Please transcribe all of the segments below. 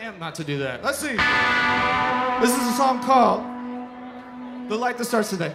am not to do that. Let's see. This is a song called The Light That Starts The Day.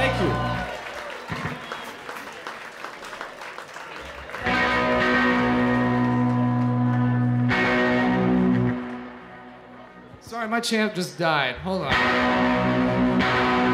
Thank you. Sorry, my champ just died. Hold on.